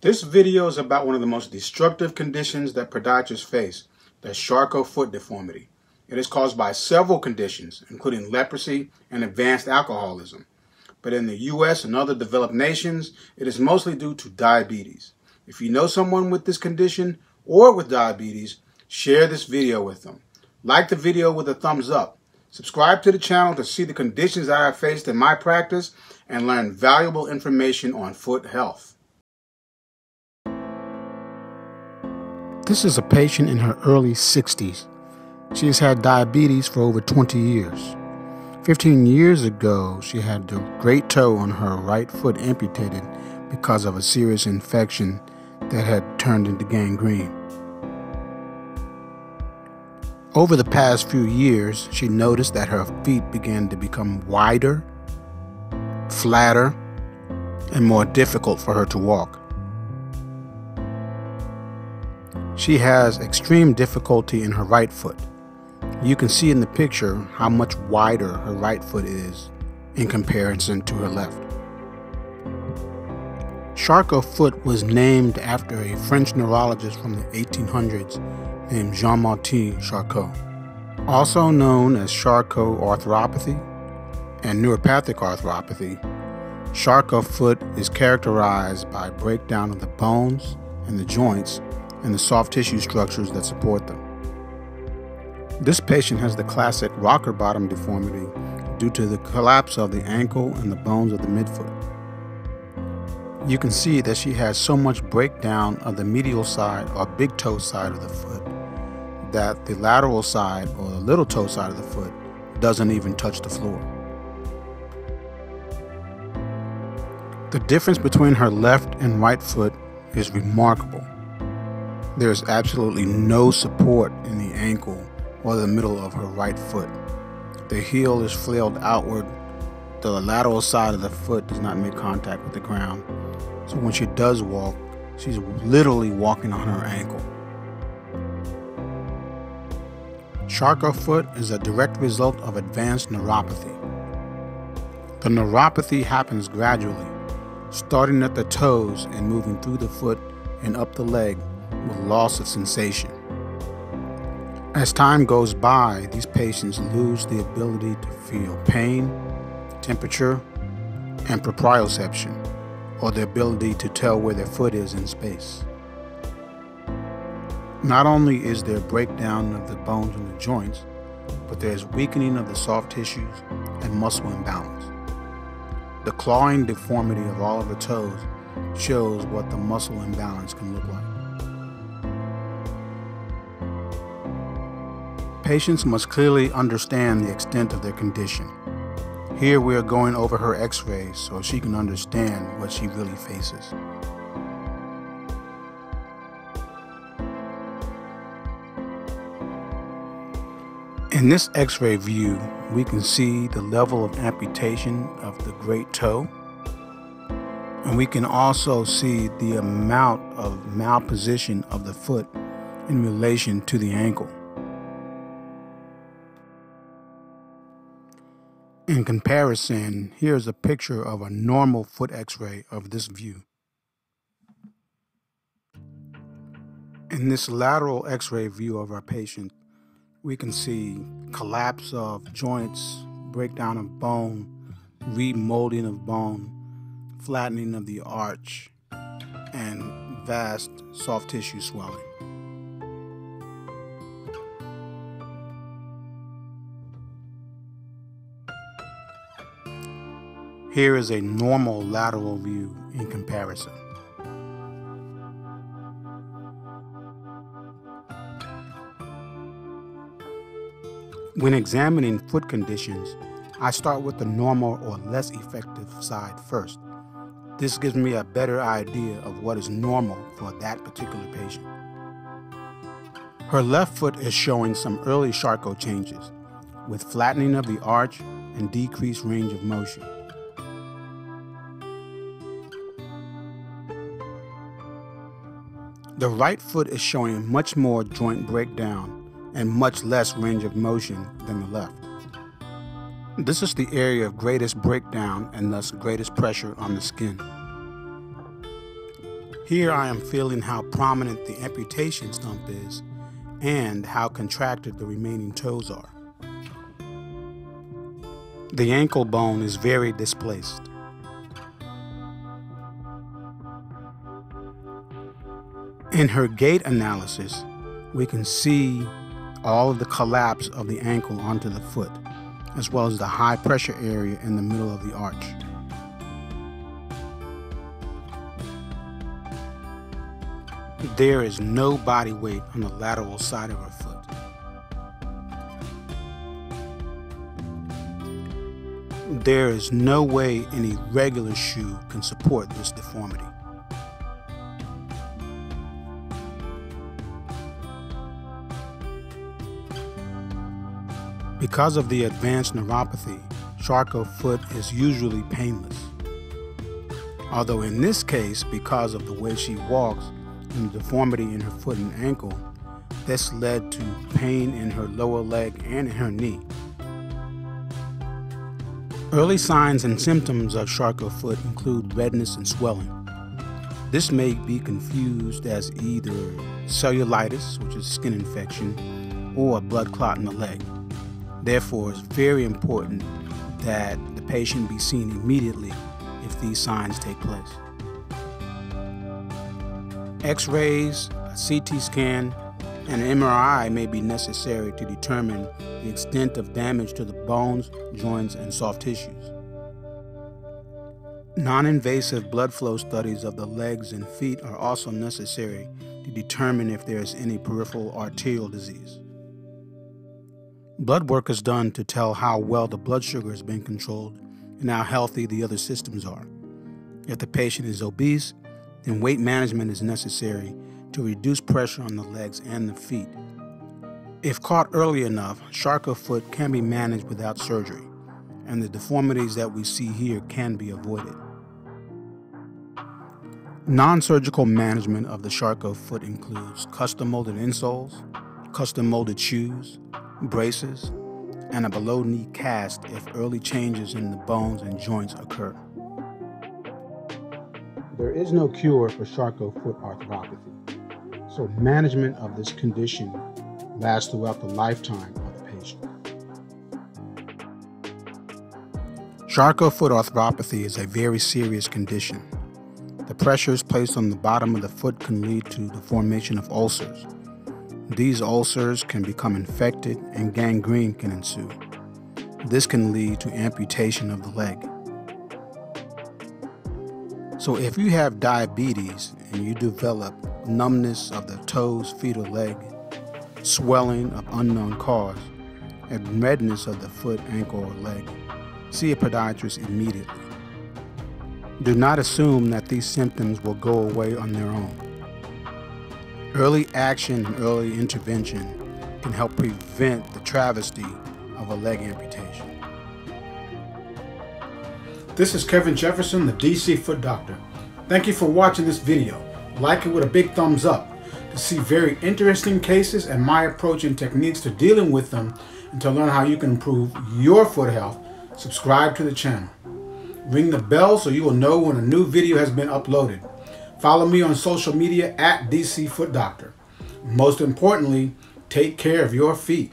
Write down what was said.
This video is about one of the most destructive conditions that podiatrists face, the Charcot foot deformity. It is caused by several conditions, including leprosy and advanced alcoholism. But in the US and other developed nations, it is mostly due to diabetes. If you know someone with this condition or with diabetes, share this video with them. Like the video with a thumbs up. Subscribe to the channel to see the conditions I have faced in my practice and learn valuable information on foot health. This is a patient in her early 60s. She has had diabetes for over 20 years. 15 years ago, she had the great toe on her right foot amputated because of a serious infection that had turned into gangrene. Over the past few years, she noticed that her feet began to become wider, flatter, and more difficult for her to walk. She has extreme difficulty in her right foot. You can see in the picture how much wider her right foot is in comparison to her left. Charcot foot was named after a French neurologist from the 1800s named Jean-Martin Charcot. Also known as Charcot arthropathy and neuropathic arthropathy, Charcot foot is characterized by breakdown of the bones and the joints and the soft tissue structures that support them. This patient has the classic rocker bottom deformity due to the collapse of the ankle and the bones of the midfoot. You can see that she has so much breakdown of the medial side or big toe side of the foot that the lateral side or the little toe side of the foot doesn't even touch the floor. The difference between her left and right foot is remarkable. There's absolutely no support in the ankle or the middle of her right foot. The heel is flailed outward. The lateral side of the foot does not make contact with the ground. So when she does walk, she's literally walking on her ankle. Charcot foot is a direct result of advanced neuropathy. The neuropathy happens gradually, starting at the toes and moving through the foot and up the leg with loss of sensation. As time goes by, these patients lose the ability to feel pain, temperature, and proprioception, or the ability to tell where their foot is in space. Not only is there breakdown of the bones and the joints, but there's weakening of the soft tissues and muscle imbalance. The clawing deformity of all of the toes shows what the muscle imbalance can look like. Patients must clearly understand the extent of their condition. Here we are going over her x-rays so she can understand what she really faces. In this x-ray view, we can see the level of amputation of the great toe. And we can also see the amount of malposition of the foot in relation to the ankle. In comparison, here's a picture of a normal foot x-ray of this view. In this lateral x-ray view of our patient, we can see collapse of joints, breakdown of bone, remolding of bone, flattening of the arch, and vast soft tissue swelling. Here is a normal lateral view in comparison. When examining foot conditions, I start with the normal or less effective side first. This gives me a better idea of what is normal for that particular patient. Her left foot is showing some early Charcot changes, with flattening of the arch and decreased range of motion. The right foot is showing much more joint breakdown and much less range of motion than the left. This is the area of greatest breakdown and thus greatest pressure on the skin. Here I am feeling how prominent the amputation stump is and how contracted the remaining toes are. The ankle bone is very displaced. In her gait analysis, we can see all of the collapse of the ankle onto the foot, as well as the high pressure area in the middle of the arch. There is no body weight on the lateral side of her foot. There is no way any regular shoe can support this deformity. Because of the advanced neuropathy, Charcot foot is usually painless. Although in this case, because of the way she walks and the deformity in her foot and ankle, this led to pain in her lower leg and in her knee. Early signs and symptoms of Charcot foot include redness and swelling. This may be confused as either cellulitis, which is skin infection, or a blood clot in the leg. Therefore, it's very important that the patient be seen immediately if these signs take place. X rays, a CT scan, and an MRI may be necessary to determine the extent of damage to the bones, joints, and soft tissues. Non invasive blood flow studies of the legs and feet are also necessary to determine if there is any peripheral arterial disease. Blood work is done to tell how well the blood sugar has been controlled and how healthy the other systems are. If the patient is obese, then weight management is necessary to reduce pressure on the legs and the feet. If caught early enough, Charcot foot can be managed without surgery, and the deformities that we see here can be avoided. Non surgical management of the Charcot foot includes custom molded insoles, custom molded shoes, braces, and a below knee cast if early changes in the bones and joints occur. There is no cure for Charcot foot arthropathy, so management of this condition lasts throughout the lifetime of the patient. Charcot foot arthropathy is a very serious condition. The pressures placed on the bottom of the foot can lead to the formation of ulcers, these ulcers can become infected and gangrene can ensue. This can lead to amputation of the leg. So, if you have diabetes and you develop numbness of the toes, feet, or leg, swelling of unknown cause, and redness of the foot, ankle, or leg, see a podiatrist immediately. Do not assume that these symptoms will go away on their own. Early action and early intervention can help prevent the travesty of a leg amputation. This is Kevin Jefferson, the DC Foot Doctor. Thank you for watching this video. Like it with a big thumbs up to see very interesting cases and my approach and techniques to dealing with them and to learn how you can improve your foot health. Subscribe to the channel. Ring the bell so you will know when a new video has been uploaded. Follow me on social media at DC Foot Doctor. Most importantly, take care of your feet.